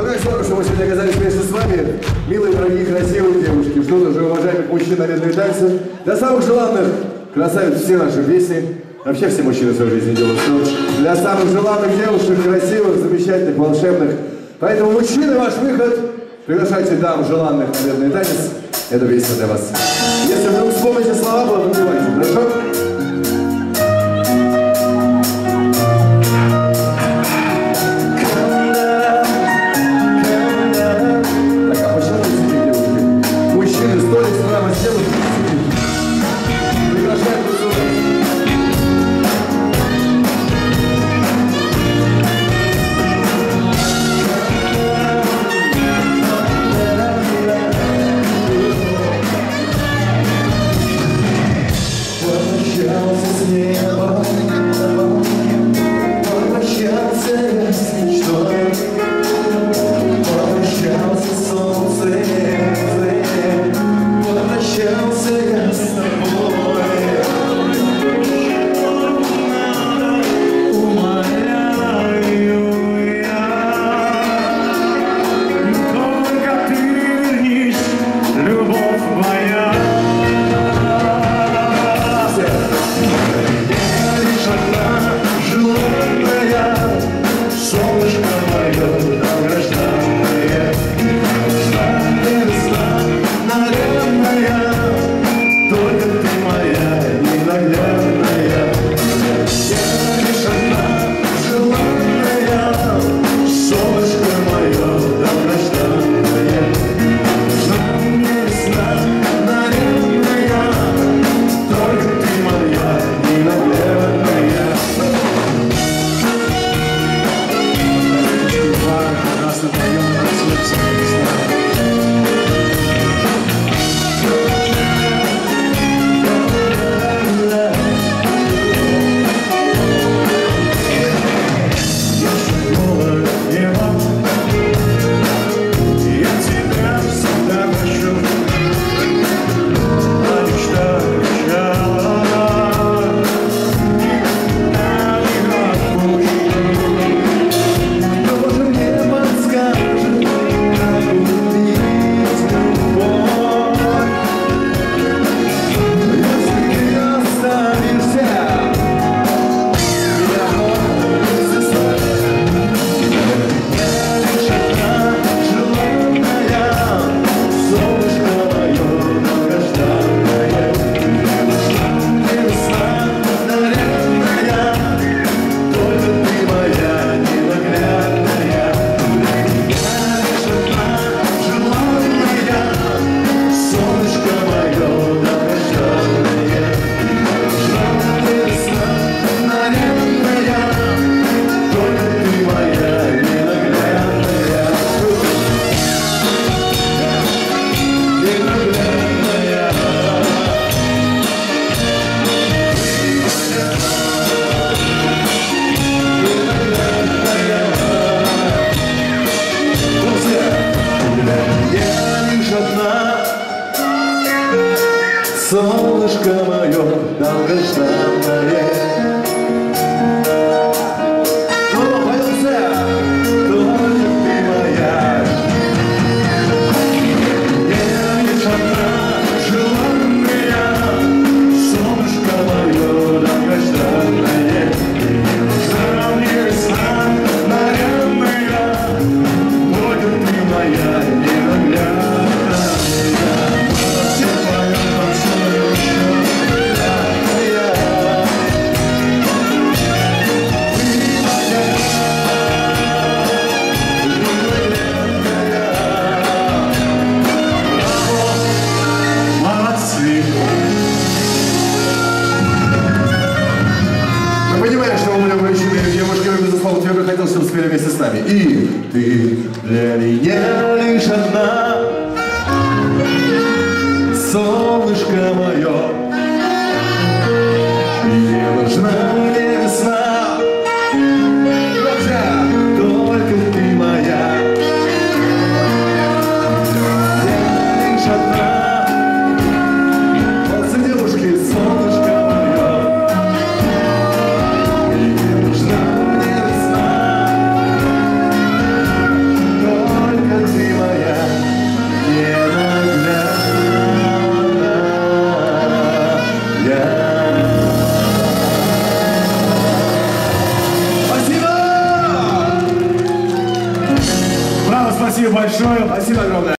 Ну, я еще что мы сегодня оказались вместе с вами. Милые, дорогие, красивые девушки. Ждут уже уважаемых мужчин на медные танцы. Для самых желанных красавиц все наши песни. Вообще все мужчины в своей жизни делают что для самых желанных девушек, красивых, замечательных, волшебных. Поэтому, мужчины, ваш выход. Приглашайте дам желанных на медный танец. Это песня для вас. Если вдруг вспомните слова, подумайте, хорошо? life çıkamıyor dalgıçlar Иисус спели вместе с нами. И ты для меня лишь одна, солнышко мое, мне нужна Большое. Спасибо огромное.